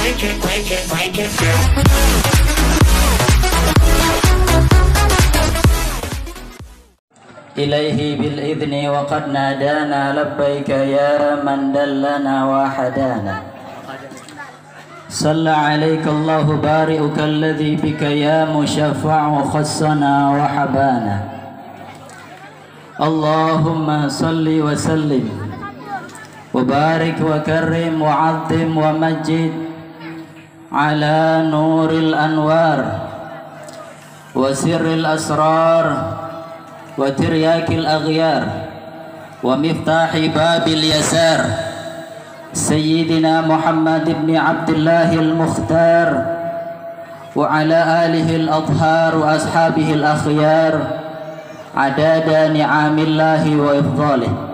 break it, break it, break it, break it. إليه بالإذن وقد نادانا لبيك يا من دلنا وحدانا صلى عليك الله بارئك الذي بك يا مشفع خصنا وحبانا اللهم صل وسلم وبارك وكرم وعظم ومجد على نور الأنوار وسر الأسرار وترياك الأغيار ومفتاح باب اليسار سيدنا محمد بن عبد الله المختار وعلى آله الأطهار وأصحابه الأخيار عداد نعم الله وإفضاله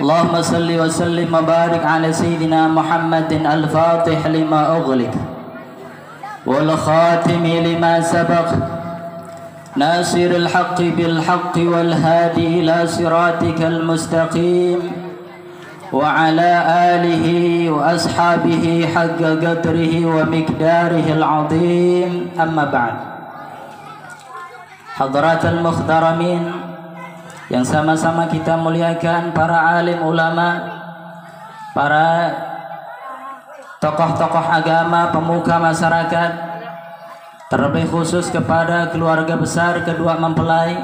اللهم صل وسلم وبارك على سيدنا محمد الفاتح لما أغلق والخاتم لما سبق ناصر الحق بالحق والهادي إلى صراطك المستقيم وعلى آله وأصحابه حق قدره ومقداره العظيم. أما بعد حضرات المخترمين yang sama-sama kita muliakan para alim ulama para tokoh-tokoh agama pemuka masyarakat terlebih khusus kepada keluarga besar kedua mempelai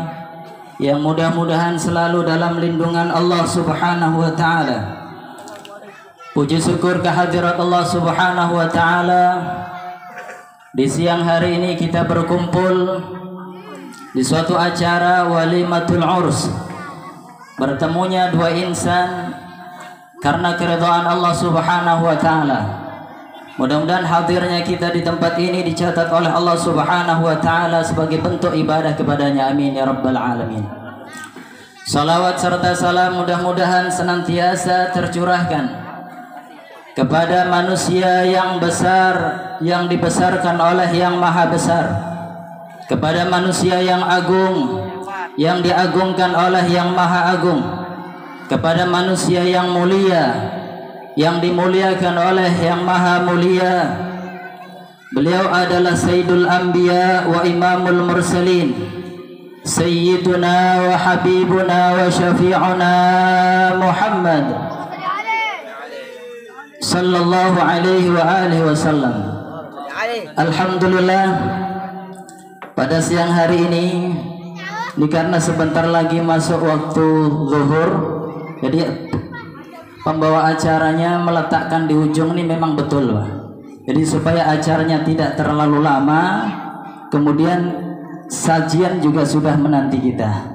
yang mudah-mudahan selalu dalam lindungan Allah Subhanahu wa taala. Puji syukur kehadirat Allah Subhanahu wa taala. Di siang hari ini kita berkumpul di suatu acara walimatul urs. Bertemunya dua insan karena keridhaan Allah Subhanahu wa taala. Mudah-mudahan hadirnya kita di tempat ini dicatat oleh Allah Subhanahu wa taala sebagai bentuk ibadah kepadanya. Amin ya rabbal alamin. Salawat serta salam mudah-mudahan senantiasa tercurahkan kepada manusia yang besar yang dibesarkan oleh yang maha besar kepada manusia yang agung yang diagungkan oleh yang maha agung. Kepada manusia yang mulia yang dimuliakan oleh yang maha mulia. Beliau adalah sayyidul anbiya wa imamul mursalin. Sayyiduna wa habibuna wa syafi'una Muhammad. Sallallahu alaihi wa alihi wasallam Alhamdulillah pada siang hari ini ini karena sebentar lagi masuk waktu zuhur jadi pembawa acaranya meletakkan di ujung ini memang betul Pak. Jadi supaya acaranya tidak terlalu lama, kemudian sajian juga sudah menanti kita.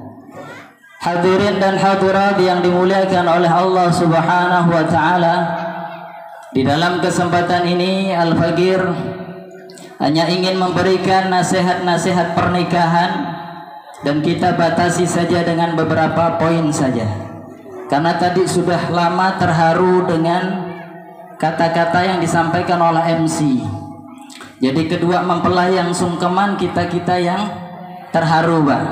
Hadirin dan hadirat yang dimuliakan oleh Allah Subhanahu wa taala. Di dalam kesempatan ini Al-Fagir hanya ingin memberikan nasihat-nasihat pernikahan dan kita batasi saja dengan beberapa poin saja karena tadi sudah lama terharu dengan kata-kata yang disampaikan oleh MC. Jadi kedua mempelai yang sungkeman kita-kita yang terharu, Pak.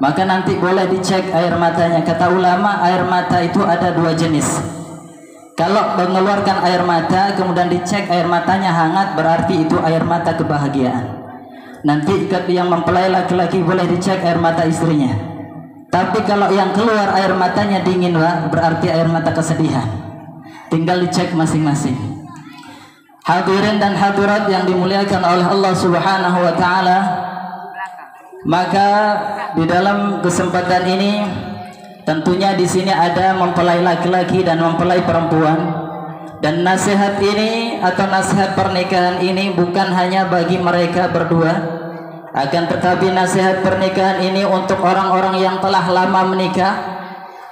Maka nanti boleh dicek air matanya. Kata ulama, air mata itu ada dua jenis. Kalau mengeluarkan air mata, kemudian dicek air matanya hangat, berarti itu air mata kebahagiaan. Nanti yang mempelai laki-laki boleh dicek air mata istrinya. Tapi kalau yang keluar air matanya dingin, Pak, berarti air mata kesedihan. Tinggal dicek masing-masing. Hadirin dan hadirat yang dimuliakan oleh Allah Subhanahu wa taala. Maka di dalam kesempatan ini tentunya di sini ada mempelai laki-laki dan mempelai perempuan. Dan nasihat ini atau nasihat pernikahan ini bukan hanya bagi mereka berdua, akan tetapi nasihat pernikahan ini untuk orang-orang yang telah lama menikah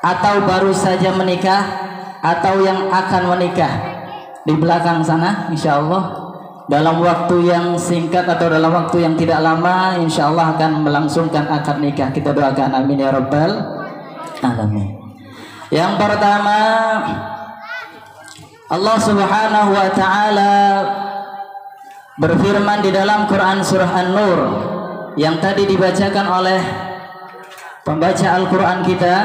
atau baru saja menikah atau yang akan menikah. Di belakang sana insya Allah dalam waktu yang singkat atau dalam waktu yang tidak lama insya Allah akan melangsungkan akad nikah. Kita doakan amin ya rabbal alamin. Yang pertama Allah subhanahu wa ta'ala berfirman di dalam Quran surah An-Nur yang tadi dibacakan oleh pembaca Al-Quran kita.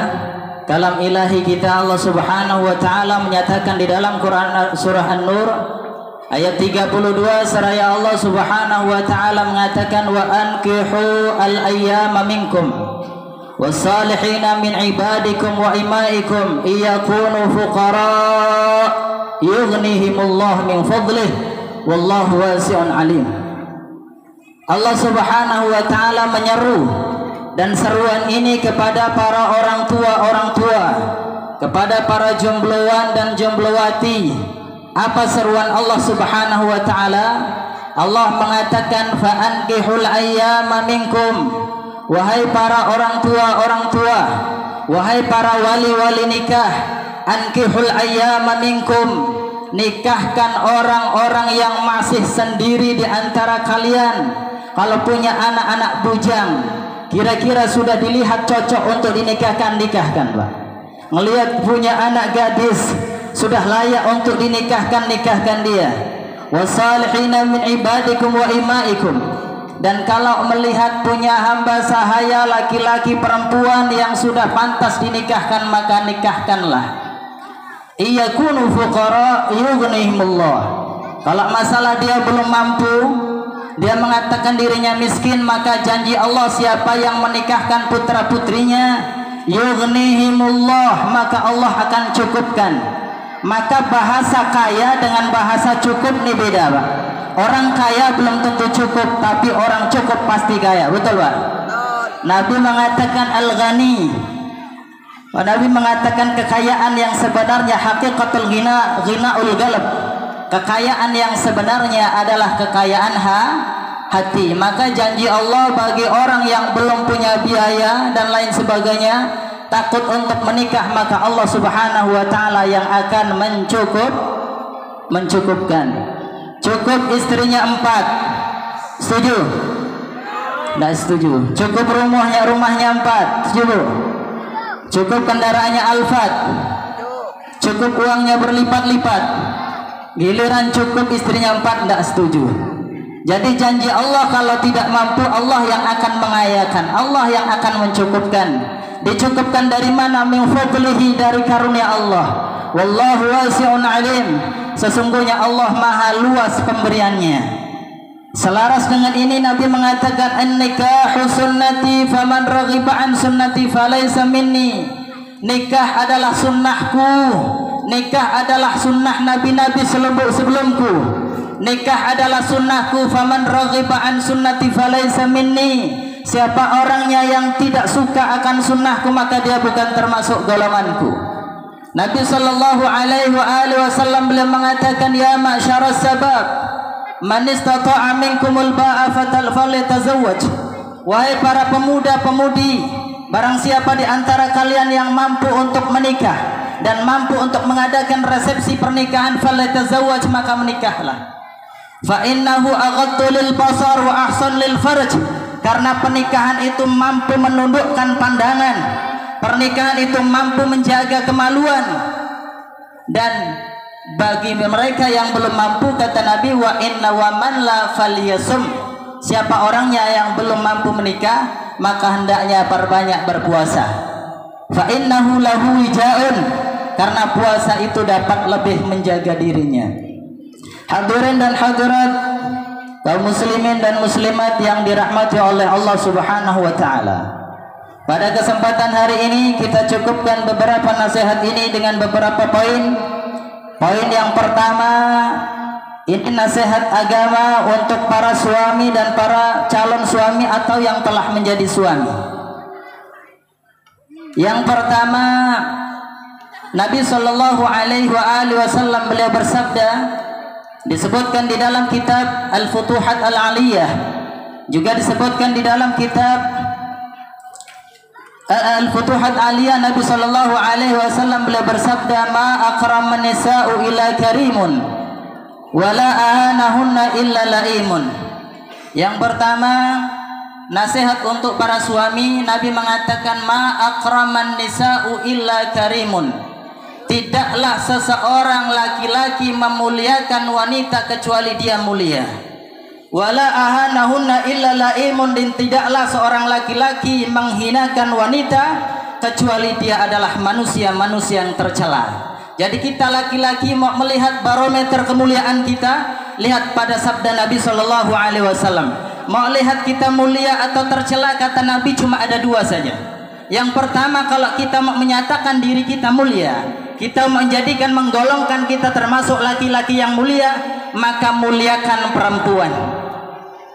Kalam ilahi kita Allah subhanahu wa ta'ala menyatakan di dalam Quran surah An-Nur Ayat 32 seraya Allah Subhanahu wa taala mengatakan wa ankihu al-ayyama minkum was-salihina min ibadikum wa imaikum iyakunu fuqara yughnihimullah min fadlih wallahu wasi'un alim Allah Subhanahu wa taala menyeru dan seruan ini kepada para orang tua orang tua kepada para jombloan dan jomblowati apa seruan Allah Subhanahu wa taala? Allah mengatakan fa'ankihul ayyama minkum. Wahai para orang tua, orang tua, wahai para wali-wali nikah, ankihul ayyama minkum. Nikahkan orang-orang yang masih sendiri di antara kalian. Kalau punya anak-anak bujang, kira-kira sudah dilihat cocok untuk dinikahkan, nikahkan, Pak. Melihat punya anak gadis, sudah layak untuk dinikahkan nikahkan dia wasalihina min ibadikum wa imaikum dan kalau melihat punya hamba sahaya laki-laki perempuan yang sudah pantas dinikahkan maka nikahkanlah. Iyakunu fuqara yughnihimullah kalau masalah dia belum mampu dia mengatakan dirinya miskin maka janji Allah siapa yang menikahkan putra putrinya yughnihimullah maka Allah akan cukupkan. Maka bahasa kaya dengan bahasa cukup ini beda Pak orang kaya belum tentu cukup tapi orang cukup pasti kaya. Betul Pak? Nabi mengatakan al-ghani. Nabi mengatakan kekayaan yang sebenarnya hakikatul ghina ghinaul galab kekayaan yang sebenarnya adalah kekayaan ha, hati. Maka janji Allah bagi orang yang belum punya biaya dan lain sebagainya takut untuk menikah maka Allah Subhanahu wa taala yang akan mencukup mencukupkan. Cukup istrinya empat. Setuju? Tidak setuju. Cukup rumahnya rumahnya empat. Setuju? Cukup kendaraannya Alfat. Cukup uangnya berlipat-lipat. Giliran cukup istrinya empat tidak setuju. Jadi janji Allah kalau tidak mampu Allah yang akan mengayakan, Allah yang akan mencukupkan dicukupkan dari mana min fadlihi dari karunia Allah wallahu wasi'un alim sesungguhnya Allah maha luas pemberiannya Selaras dengan ini Nabi mengatakan an-nikahu sunnati faman an sunnati falaysa minni. Nikah adalah sunnahku. Nikah adalah sunnah nabi-nabi sebelumku. Nikah adalah sunnahku faman raghiba an sunnati falaysa minni. Siapa orangnya yang tidak suka akan sunnahku maka dia bukan termasuk golonganku. Nabi sallallahu alaihi wasallam beliau mengatakan ya ma'syaras sabab man istata'a minkumul ba'a fatal falyatazawwaj. Wahai para pemuda-pemudi, barang siapa di antara kalian yang mampu untuk menikah dan mampu untuk mengadakan resepsi pernikahan falyatazawwaj maka menikahlah. Fa innahu aghaddu lil basar ahsan lil karena pernikahan itu mampu menundukkan pandangan. Pernikahan itu mampu menjaga kemaluan. Dan bagi mereka yang belum mampu kata Nabi wa inna wa man la falyasum. Siapa orangnya yang belum mampu menikah maka hendaknya perbanyak berpuasa. Fa innahu lahu wijaun. Karena puasa itu dapat lebih menjaga dirinya hadirin dan hadirat kaum muslimin dan muslimat yang dirahmati oleh Allah Subhanahu wa taala. Pada kesempatan hari ini kita cukupkan beberapa nasihat ini dengan beberapa poin. Poin yang pertama ini nasihat agama untuk para suami dan para calon suami atau yang telah menjadi suami. Yang pertama Nabi Shallallahu Alaihi Wasallam beliau bersabda, disebutkan di dalam kitab Al-Futuhat Al-Aliyah. Juga disebutkan di dalam kitab Al-Futuhat Aliyah Nabi sallallahu alaihi wasallam beliau bersabda ma akraman nisa'u ila karimun wala ahanahunna illa laimun. Yang pertama nasihat untuk para suami Nabi mengatakan ma akraman nisa'u illa karimun Tidaklah seseorang laki-laki memuliakan wanita kecuali dia mulia. Wala ahanahunna illa laimun dan tidaklah seorang laki-laki menghinakan wanita kecuali dia adalah manusia-manusia yang tercela. Jadi kita laki-laki mau melihat barometer kemuliaan kita lihat pada sabda Nabi Shallallahu Alaihi Wasallam. Mau lihat kita mulia atau tercela kata Nabi cuma ada dua saja. Yang pertama kalau kita mau menyatakan diri kita mulia, kita menjadikan menggolongkan kita termasuk laki-laki yang mulia, maka muliakan perempuan.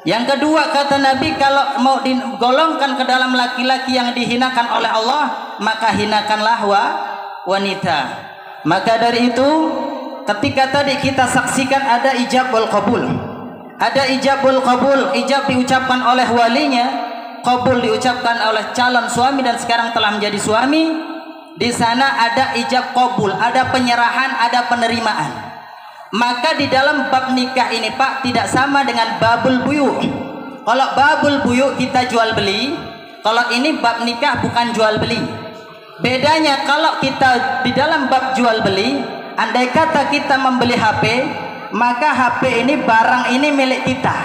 Yang kedua kata Nabi kalau mau digolongkan ke dalam laki-laki yang dihinakan oleh Allah, maka hinakanlah wa wanita. Maka dari itu ketika tadi kita saksikan ada ijabul qabul. Ada ijabul qabul, ijab diucapkan oleh walinya, qabul diucapkan oleh calon suami dan sekarang telah menjadi suami. Di sana ada ijab qabul, ada penyerahan, ada penerimaan. Maka di dalam bab nikah ini Pak tidak sama dengan babul buyu. Kalau babul buyu kita jual beli, kalau ini bab nikah bukan jual beli. Bedanya kalau kita di dalam bab jual beli, andai kata kita membeli HP, maka HP ini barang ini milik kita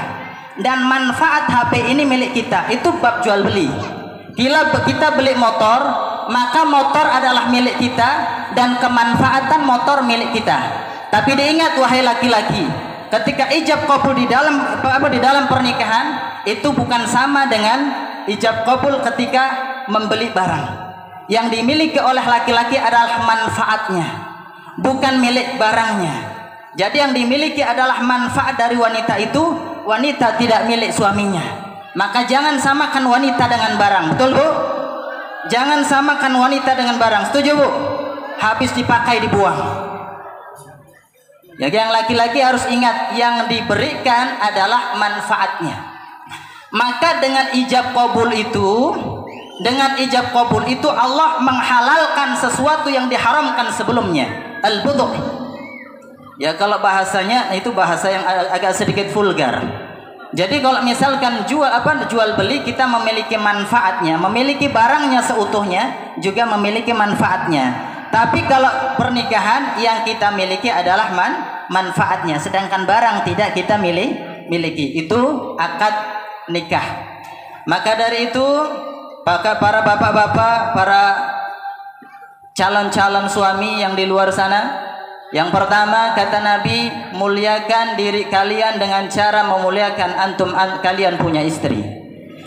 dan manfaat HP ini milik kita. Itu bab jual beli. Bila kita beli motor, maka motor adalah milik kita dan kemanfaatan motor milik kita. Tapi diingat wahai laki-laki, ketika ijab kabul di dalam apa di dalam pernikahan itu bukan sama dengan ijab kabul ketika membeli barang. Yang dimiliki oleh laki-laki adalah manfaatnya, bukan milik barangnya. Jadi yang dimiliki adalah manfaat dari wanita itu, wanita tidak milik suaminya. Maka jangan samakan wanita dengan barang, betul Bu? Jangan samakan wanita dengan barang, setuju Bu? Habis dipakai dibuang. Ya, yang laki-laki harus ingat yang diberikan adalah manfaatnya. Maka dengan ijab kabul itu, dengan ijab kabul itu Allah menghalalkan sesuatu yang diharamkan sebelumnya. Al-budu. Ya kalau bahasanya itu bahasa yang agak sedikit vulgar. Jadi kalau misalkan jual apa jual beli kita memiliki manfaatnya, memiliki barangnya seutuhnya juga memiliki manfaatnya. Tapi kalau pernikahan yang kita miliki adalah man manfaatnya, sedangkan barang tidak kita milih miliki. Itu akad nikah. Maka dari itu, maka para bapak-bapak, para calon-calon suami yang di luar sana, yang pertama kata Nabi, muliakan diri kalian dengan cara memuliakan antum an, kalian punya istri.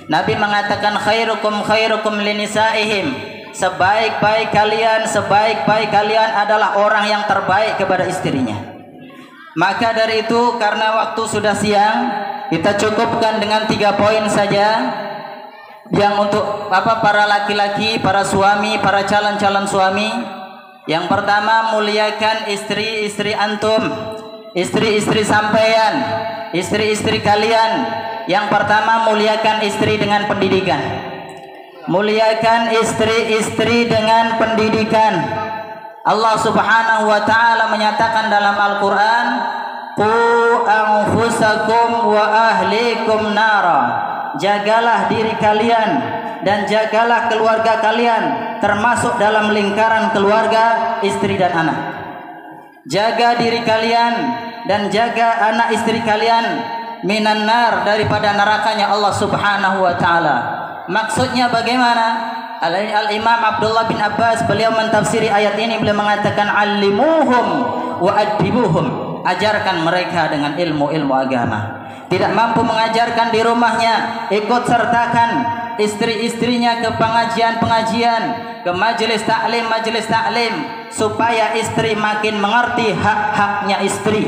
Nabi mengatakan khairukum khairukum linisaihim sebaik-baik kalian, sebaik-baik kalian adalah orang yang terbaik kepada istrinya. Maka dari itu karena waktu sudah siang, kita cukupkan dengan tiga poin saja yang untuk apa para laki-laki, para suami, para calon-calon suami. Yang pertama muliakan istri-istri antum, istri-istri sampeyan, istri-istri kalian. Yang pertama muliakan istri dengan pendidikan. Muliakan istri-istri dengan pendidikan. Allah Subhanahu wa taala menyatakan dalam Al-Qur'an, "Qu anfusakum wa ahlikum nara." Jagalah diri kalian dan jagalah keluarga kalian termasuk dalam lingkaran keluarga istri dan anak. Jaga diri kalian dan jaga anak istri kalian minan nar daripada nerakanya Allah Subhanahu wa taala. Maksudnya bagaimana? Al-Imam Abdullah bin Abbas beliau mentafsiri ayat ini beliau mengatakan alimuhum wa adibuhum ajarkan mereka dengan ilmu-ilmu agama tidak mampu mengajarkan di rumahnya ikut sertakan istri-istrinya ke pengajian-pengajian ke majelis taklim majelis taklim supaya istri makin mengerti hak-haknya istri.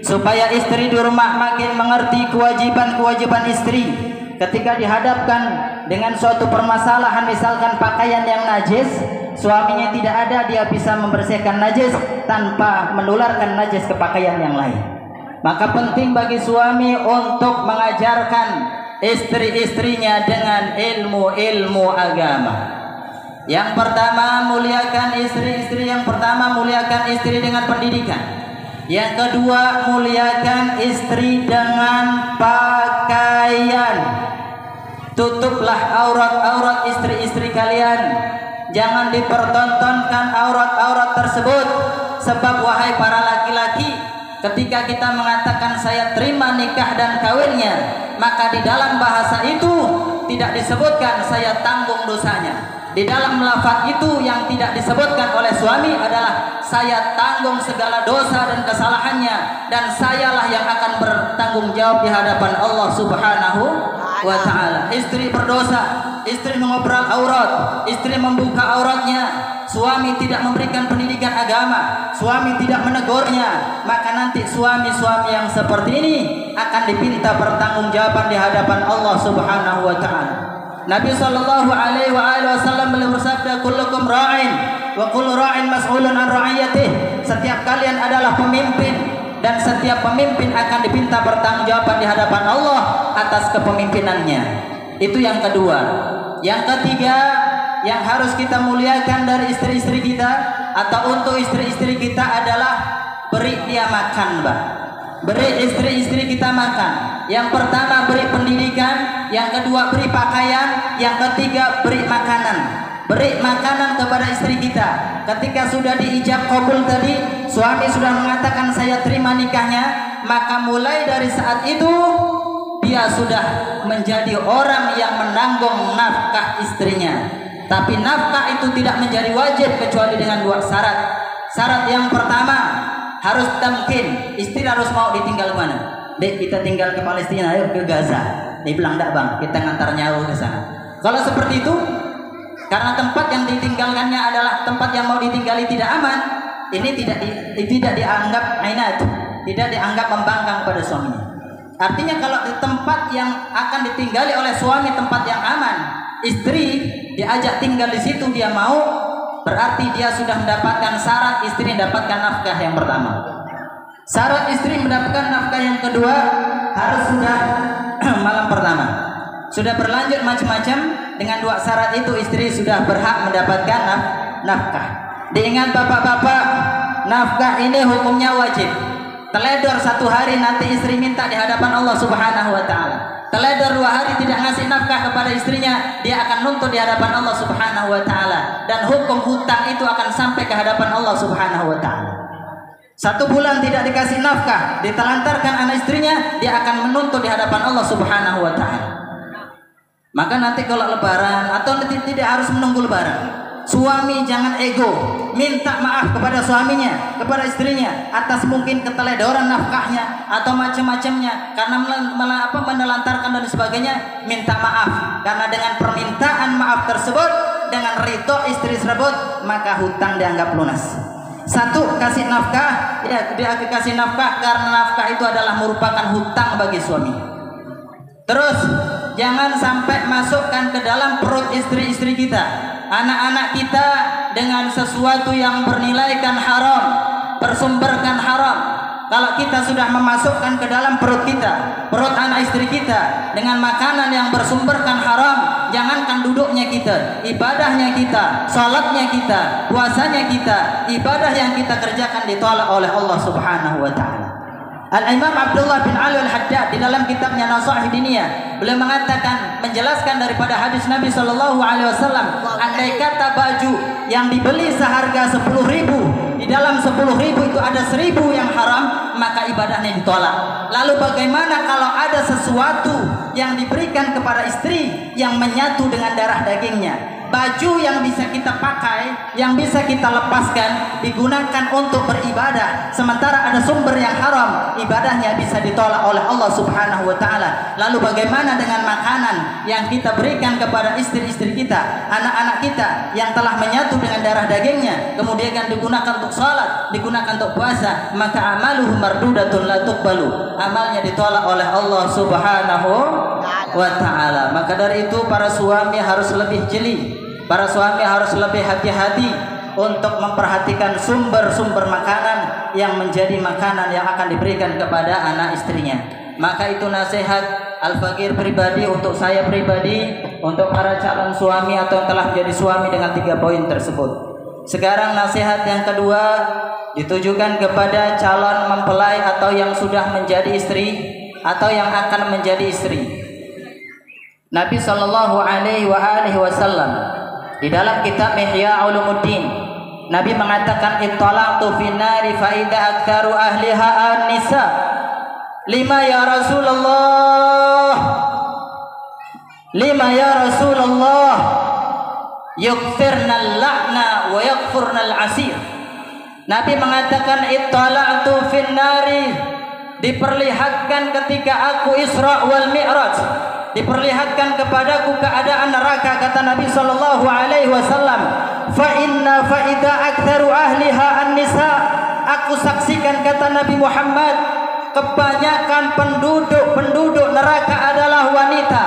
Supaya istri di rumah makin mengerti kewajiban-kewajiban istri. Ketika dihadapkan dengan suatu permasalahan misalkan pakaian yang najis suaminya tidak ada dia bisa membersihkan najis tanpa menularkan najis ke pakaian yang lain. Maka penting bagi suami untuk mengajarkan istri-istrinya dengan ilmu-ilmu agama yang pertama muliakan istri-istri yang pertama muliakan istri dengan pendidikan yang kedua muliakan istri dengan pakaian Tutuplah aurat-aurat istri-istri kalian. Jangan dipertontonkan aurat-aurat tersebut. Sebab wahai para laki-laki, ketika kita mengatakan saya terima nikah dan kawinnya, maka di dalam bahasa itu tidak disebutkan saya tanggung dosanya. Di dalam lafaz itu yang tidak disebutkan oleh suami adalah saya tanggung segala dosa dan kesalahannya dan sayalah yang akan bertanggung jawab di hadapan Allah Subhanahu wa taala. Istri berdosa, istri mengobral aurat, istri membuka auratnya, suami tidak memberikan pendidikan agama, suami tidak menegurnya, maka nanti suami-suami yang seperti ini akan dipinta pertanggungjawaban di hadapan Allah Subhanahu wa taala. Nabi sallallahu alaihi wasallam beliau bersabda kullukum ra'in wa kullu ra'in mas'ulun an ra'iyatih. Setiap kalian adalah pemimpin dan setiap pemimpin akan dipinta pertanggungjawaban di hadapan Allah atas kepemimpinannya. Itu yang kedua. Yang ketiga yang harus kita muliakan dari istri-istri kita atau untuk istri-istri kita adalah beri dia makan, Mbak. Beri istri-istri kita makan. Yang pertama beri pendidikan, yang kedua beri pakaian, yang ketiga beri makanan. Beri makanan kepada istri kita. Ketika sudah diijab kabul tadi, suami sudah mengatakan saya terima nikahnya, maka mulai dari saat itu dia sudah menjadi orang yang menanggung nafkah istrinya. Tapi nafkah itu tidak menjadi wajib kecuali dengan dua syarat. Syarat yang pertama, harus tamkin istri harus mau ditinggal mana dek kita tinggal ke Palestina ayo ke Gaza dia bilang enggak bang kita ngantar nyawa ke sana kalau seperti itu karena tempat yang ditinggalkannya adalah tempat yang mau ditinggali tidak aman ini tidak di, tidak dianggap ainat tidak dianggap membangkang pada suaminya artinya kalau di tempat yang akan ditinggali oleh suami tempat yang aman istri diajak tinggal di situ dia mau berarti dia sudah mendapatkan syarat istri mendapatkan nafkah yang pertama. Syarat istri mendapatkan nafkah yang kedua harus sudah malam pertama. Sudah berlanjut macam-macam dengan dua syarat itu istri sudah berhak mendapatkan naf nafkah. Diingat bapak-bapak, nafkah ini hukumnya wajib. Teledor satu hari nanti istri minta di hadapan Allah Subhanahu wa taala teledor dua hari tidak ngasih nafkah kepada istrinya, dia akan nuntut di hadapan Allah Subhanahu wa taala dan hukum hutang itu akan sampai ke hadapan Allah Subhanahu wa taala. Satu bulan tidak dikasih nafkah, ditelantarkan anak istrinya, dia akan menuntut di hadapan Allah Subhanahu wa taala. Maka nanti kalau lebaran atau tidak harus menunggu lebaran, Suami jangan ego, minta maaf kepada suaminya, kepada istrinya atas mungkin keteledoran nafkahnya atau macam-macamnya karena apa menelantarkan dan sebagainya, minta maaf karena dengan permintaan maaf tersebut dengan rito istri tersebut maka hutang dianggap lunas. Satu kasih nafkah, ya dia kasih nafkah karena nafkah itu adalah merupakan hutang bagi suami. Terus jangan sampai masukkan ke dalam perut istri-istri kita anak-anak kita dengan sesuatu yang bernilaikan haram, bersumberkan haram. Kalau kita sudah memasukkan ke dalam perut kita, perut anak istri kita dengan makanan yang bersumberkan haram, jangankan duduknya kita, ibadahnya kita, salatnya kita, puasanya kita, ibadah yang kita kerjakan ditolak oleh Allah Subhanahu wa taala. Al-Imam Abdullah bin Ali Al-Haddad di dalam kitabnya Nasaih Diniyah beliau mengatakan menjelaskan daripada hadis Nabi Shallallahu alaihi wasallam andai kata baju yang dibeli seharga 10 ribu di dalam 10 ribu itu ada 1000 yang haram maka ibadahnya ditolak lalu bagaimana kalau ada sesuatu yang diberikan kepada istri yang menyatu dengan darah dagingnya baju yang bisa kita pakai, yang bisa kita lepaskan digunakan untuk beribadah. Sementara ada sumber yang haram, ibadahnya bisa ditolak oleh Allah Subhanahu wa taala. Lalu bagaimana dengan makanan yang kita berikan kepada istri-istri kita, anak-anak kita yang telah menyatu dengan darah dagingnya, kemudian digunakan untuk salat, digunakan untuk puasa, maka amaluhu mardudatun la tuqbalu. Amalnya ditolak oleh Allah Subhanahu wa taala. Maka dari itu para suami harus lebih jeli Para suami harus lebih hati-hati untuk memperhatikan sumber-sumber makanan yang menjadi makanan yang akan diberikan kepada anak istrinya. Maka itu nasihat Al-Fakir pribadi untuk saya pribadi, untuk para calon suami atau yang telah menjadi suami dengan tiga poin tersebut. Sekarang nasihat yang kedua ditujukan kepada calon mempelai atau yang sudah menjadi istri atau yang akan menjadi istri. Nabi Shallallahu Alaihi Wasallam di dalam kitab Ihya Ulumuddin Nabi mengatakan ittalaqtu fi nari fa idza aktsaru ahliha an-nisa. Lima ya Rasulullah. Lima ya Rasulullah. Yukfirnal la'na wa yakfurnal asir. Nabi mengatakan ittala'tu fin nari diperlihatkan ketika aku Isra wal Mi'raj. Diperlihatkan kepadaku keadaan neraka kata Nabi sallallahu alaihi wasallam. Fa inna fa idza aktsaru ahliha an-nisa. Aku saksikan kata Nabi Muhammad kebanyakan penduduk-penduduk neraka adalah wanita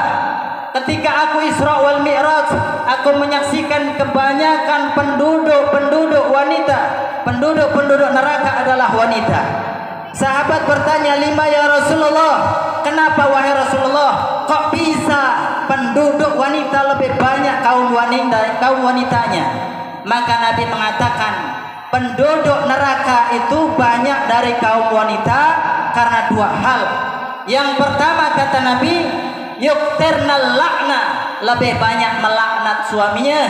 ketika aku Isra wal Mi'raj aku menyaksikan kebanyakan penduduk-penduduk wanita. Penduduk-penduduk neraka adalah wanita. Sahabat bertanya lima ya Rasulullah kenapa wahai Rasulullah kok bisa penduduk wanita lebih banyak kaum wanita kaum wanitanya? Maka Nabi mengatakan penduduk neraka itu banyak dari kaum wanita karena dua hal. Yang pertama kata Nabi yukternal lakna lebih banyak melaknat suaminya.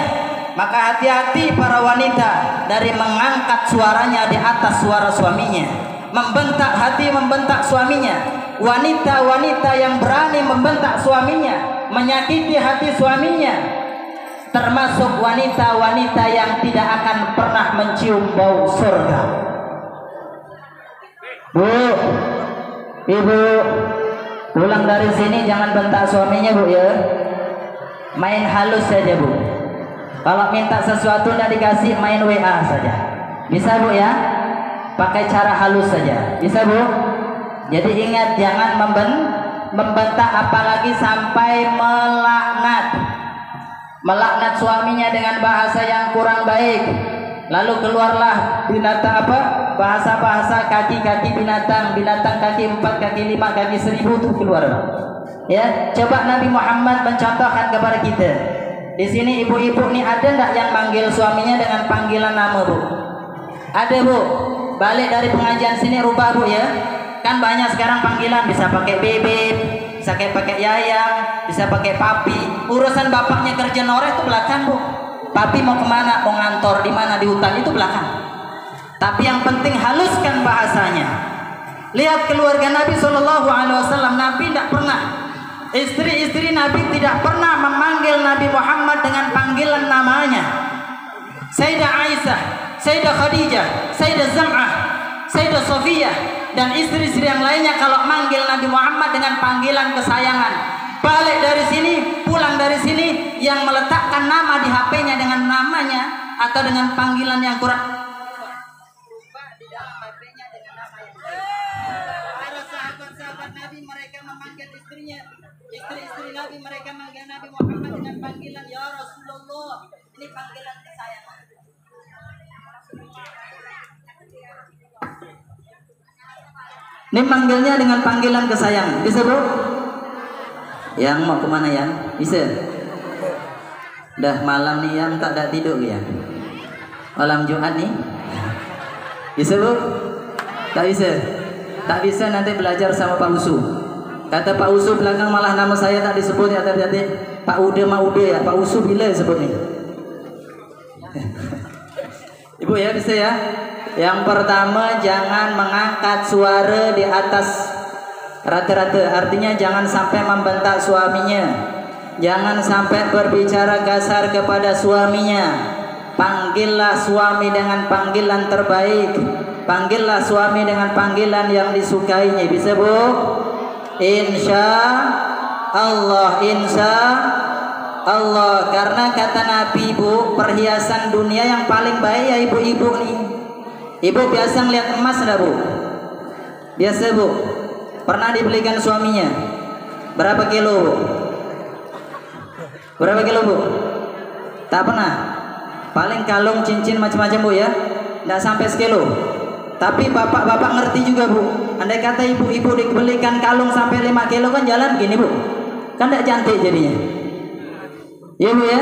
Maka hati-hati para wanita dari mengangkat suaranya di atas suara suaminya. Membentak hati membentak suaminya. Wanita-wanita yang berani membentak suaminya, menyakiti hati suaminya, termasuk wanita-wanita yang tidak akan pernah mencium bau surga. Bu, ibu, pulang dari sini jangan bentak suaminya bu ya. Main halus saja bu. Kalau minta sesuatu tidak dikasih, main WA saja. Bisa bu ya? Pakai cara halus saja. Bisa bu? Jadi ingat jangan memben membentak apalagi sampai melaknat. Melaknat suaminya dengan bahasa yang kurang baik. Lalu keluarlah binatang apa? Bahasa-bahasa kaki-kaki binatang, binatang kaki empat, kaki lima, kaki seribu itu keluar. Ya, coba Nabi Muhammad mencontohkan kepada kita. Di sini ibu-ibu nih ada enggak yang manggil suaminya dengan panggilan nama bu? Ada bu. Balik dari pengajian sini rubah bu ya kan banyak sekarang panggilan bisa pakai bebek bisa pakai yayang bisa pakai papi urusan bapaknya kerja noreh itu belakang bu papi mau ke mana mau ngantor di mana di hutan itu belakang. Tapi yang penting haluskan bahasanya. Lihat keluarga Nabi Shallallahu Alaihi Wasallam Nabi tidak pernah istri-istri Nabi tidak pernah memanggil Nabi Muhammad dengan panggilan namanya. Sayyidah Aisyah Sayyidah Khadijah Sayyidah Zam'ah Sayyidah Sofiyah dan istri-istri yang lainnya kalau manggil Nabi Muhammad dengan panggilan kesayangan balik dari sini pulang dari sini yang meletakkan nama di HP-nya dengan namanya atau dengan panggilan yang kurang di dalam HP-nya dengan nama yang para sahabat-sahabat Nabi mereka memanggil istrinya istri-istri Nabi mereka memanggil Nabi Muhammad dengan panggilan ya Rasulullah ini panggilan kesayangan Ini panggilnya dengan panggilan kesayangan. Bisa bro? Yang mau ke mana ya? Bisa? Dah malam nih yang tak ada tidur ya? Malam Jumat nih? Bisa bro? Tak bisa? Tak bisa nanti belajar sama Pak Usu. Kata Pak Usu belakang malah nama saya tak disebut ya tadi Pak Ude mau Ude ya. Pak Usu bila disebut nih? Ibu ya bisa ya? Yang pertama jangan mengangkat suara di atas rata-rata. Artinya jangan sampai membentak suaminya. Jangan sampai berbicara kasar kepada suaminya. Panggillah suami dengan panggilan terbaik. Panggillah suami dengan panggilan yang disukainya. Bisa bu? Insya Allah. Insya Allah. Karena kata Nabi bu, perhiasan dunia yang paling baik ya ibu-ibu nih Ibu biasa ngeliat emas enggak bu? Biasa bu. Pernah dibelikan suaminya? Berapa kilo bu? Berapa kilo bu? Tak pernah. Paling kalung cincin macam-macam bu ya. Tidak sampai sekilo. Tapi bapak-bapak ngerti juga bu. Andai kata ibu-ibu dibelikan kalung sampai 5 kilo kan jalan gini bu. Kan tidak cantik jadinya. Iya bu ya.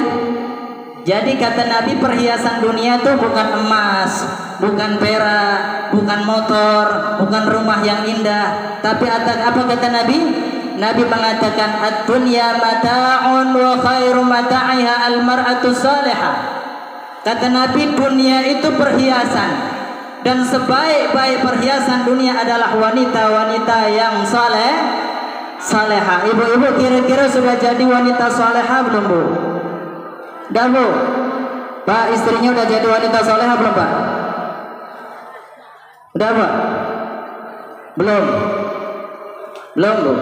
Jadi kata Nabi perhiasan dunia itu bukan emas, bukan perak, bukan motor, bukan rumah yang indah, tapi apa kata Nabi? Nabi mengatakan ad-dunya mata'un wa khairu mata'iha al-mar'atu salihah. Kata Nabi dunia itu perhiasan dan sebaik-baik perhiasan dunia adalah wanita-wanita yang saleh saleha. Ibu-ibu kira-kira sudah jadi wanita saleha belum, Bu? Dah, Bu? Pak, istrinya udah jadi wanita soleha belum Pak? Udah Pak? Belum? Belum Bu?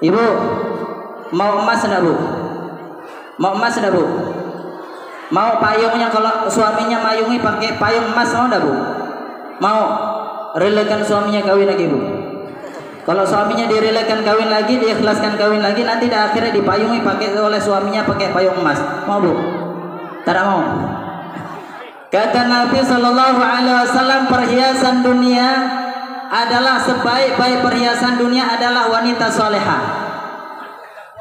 Ibu, mau emas enggak Bu? Mau emas enggak Bu? Mau payungnya kalau suaminya mayungi pakai payung emas mau enggak Bu? Mau relakan suaminya kawin lagi Bu? Kalau suaminya direlakan kawin lagi, diikhlaskan kawin lagi, nanti di akhirnya dipayungi pakai oleh suaminya pakai payung emas. Mau bu? Tidak mau. Kata Nabi Shallallahu Alaihi Wasallam perhiasan dunia adalah sebaik-baik perhiasan dunia adalah wanita soleha.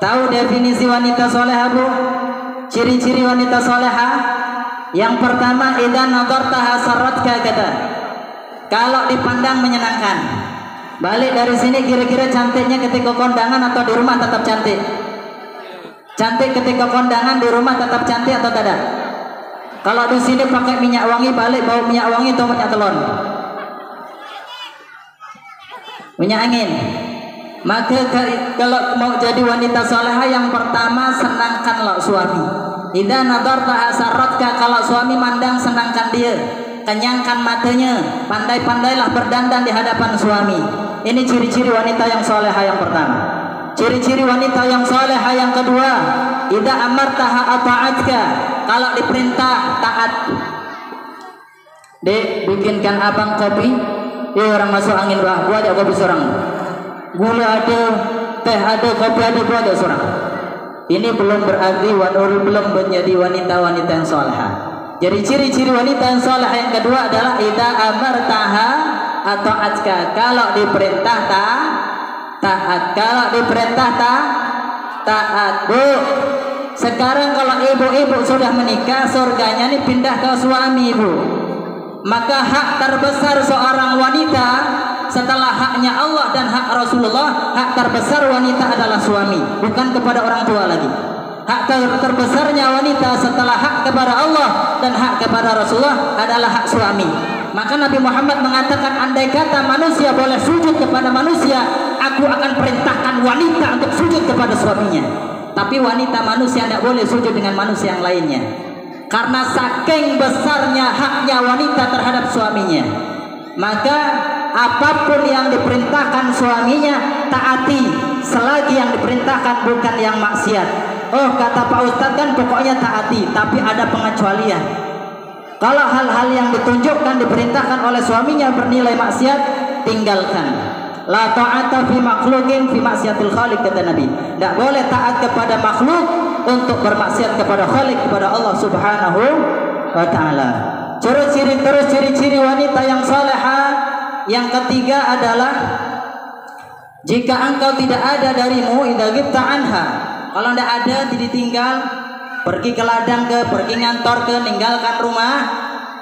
Tahu definisi wanita soleha bu? Ciri-ciri wanita soleha? Yang pertama, idan nadartaha saratka kata. Kalau dipandang menyenangkan. Balik dari sini kira-kira cantiknya ketika kondangan atau di rumah tetap cantik? Cantik ketika kondangan di rumah tetap cantik atau tidak? Kalau di sini pakai minyak wangi balik bau minyak wangi atau minyak telon? Minyak angin. Maka kalau mau jadi wanita soleha yang pertama senangkanlah suami. Ida nadar sarratka kalau suami mandang senangkan dia kenyangkan matanya, pandai-pandailah berdandan di hadapan suami. Ini ciri-ciri wanita yang soleha yang pertama. Ciri-ciri wanita yang soleha yang kedua, ida amartaha ata'atka. Kalau diperintah taat. Dek, bikinkan abang kopi. Ya orang masuk angin bah, buat ada kopi seorang. Gula ada, teh ada, kopi ada, buat ada seorang. Ini belum berarti belum menjadi wanita-wanita yang soleha. Jadi ciri-ciri wanita yang soleh yang kedua adalah ida amartaha atau atka. Kalau diperintah ta taat. Kalau diperintah ta taat. Bu, sekarang kalau ibu-ibu sudah menikah, surganya ini pindah ke suami ibu. Maka hak terbesar seorang wanita setelah haknya Allah dan hak Rasulullah, hak terbesar wanita adalah suami, bukan kepada orang tua lagi. Hak terbesarnya wanita setelah hak kepada Allah dan hak kepada Rasulullah adalah hak suami. Maka Nabi Muhammad mengatakan andai kata manusia boleh sujud kepada manusia, aku akan perintahkan wanita untuk sujud kepada suaminya. Tapi wanita manusia tidak boleh sujud dengan manusia yang lainnya. Karena saking besarnya haknya wanita terhadap suaminya. Maka apa pun yang diperintahkan suaminya taati selagi yang diperintahkan bukan yang maksiat. Oh kata Pak Ustadz kan pokoknya taati Tapi ada pengecualian Kalau hal-hal yang ditunjukkan Diperintahkan oleh suaminya bernilai maksiat Tinggalkan La ta'ata fi makhlukin fi maksiatil khalik kata Nabi. Tidak boleh taat kepada makhluk untuk bermaksiat kepada khalik kepada Allah Subhanahu wa taala. Ciri-ciri terus ciri-ciri wanita yang saleha yang ketiga adalah jika engkau tidak ada darimu idza ghibta anha kalau tidak ada ditinggal pergi ke ladang ke pergi ngantor ke ninggalkan rumah.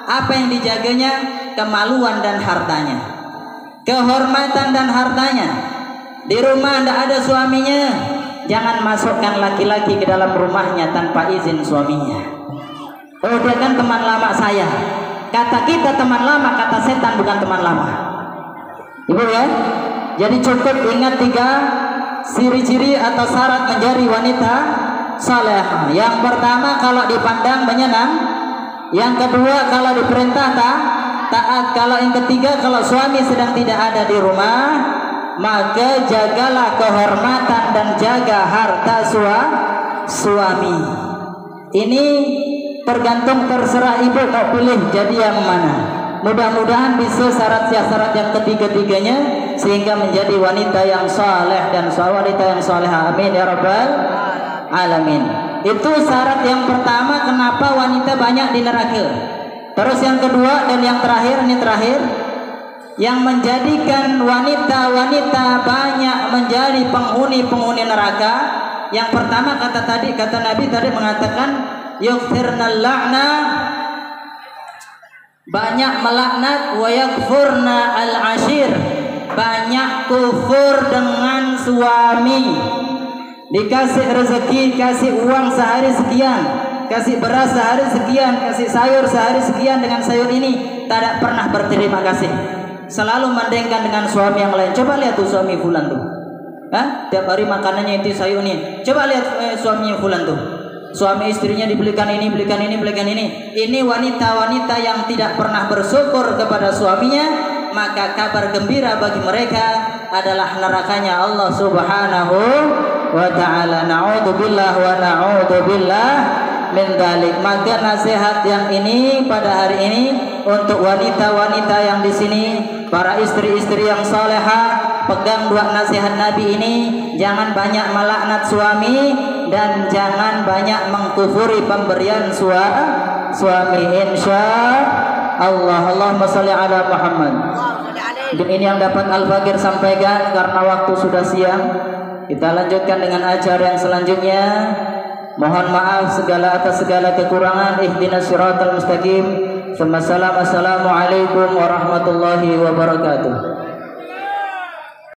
Apa yang dijaganya? Kemaluan dan hartanya. Kehormatan dan hartanya. Di rumah tidak ada suaminya. Jangan masukkan laki-laki ke dalam rumahnya tanpa izin suaminya. Oh dia kan teman lama saya. Kata kita teman lama kata setan bukan teman lama. Ibu ya? Jadi cukup ingat tiga ciri-ciri atau syarat menjadi wanita saleh. Yang pertama kalau dipandang menyenang, yang kedua kalau diperintah tak taat, kalau yang ketiga kalau suami sedang tidak ada di rumah, maka jagalah kehormatan dan jaga harta sua, suami. Ini tergantung terserah ibu kau pilih jadi yang mana. Mudah-mudahan bisa syarat-syarat yang ketiga-tiganya sehingga menjadi wanita yang saleh dan wanita yang saleh. Amin ya rabbal alamin. Itu syarat yang pertama kenapa wanita banyak di neraka. Terus yang kedua dan yang terakhir ini terakhir yang menjadikan wanita-wanita banyak menjadi penghuni-penghuni neraka. Yang pertama kata tadi kata Nabi tadi mengatakan yukfirnal la'na banyak melaknat wa al ashir banyak kufur dengan suami dikasih rezeki kasih uang sehari sekian kasih beras sehari sekian kasih sayur sehari sekian dengan sayur ini tidak pernah berterima kasih. Selalu mandengkan dengan suami yang lain. Coba lihat tuh suami fulan tuh. Hah? tiap hari makanannya itu sayur ini. Coba lihat eh, suaminya fulan tuh. Suami istrinya dibelikan ini, belikan ini, belikan ini. Ini wanita-wanita yang tidak pernah bersyukur kepada suaminya, maka kabar gembira bagi mereka adalah nerakanya Allah Subhanahu wa taala. Nauzubillah wa naudzubillah min dalik. Maka nasihat yang ini pada hari ini untuk wanita-wanita yang di sini, para istri-istri yang salehah, pegang dua nasihat Nabi ini, jangan banyak melaknat suami dan jangan banyak mengkufuri pemberian suara suami insya Allah Allahumma salli ala Muhammad Mungkin ini yang dapat Al-Fakir sampaikan karena waktu sudah siang kita lanjutkan dengan acara yang selanjutnya. Mohon maaf segala atas segala kekurangan. Ihdinas siratal mustaqim. Assalamualaikum warahmatullahi wabarakatuh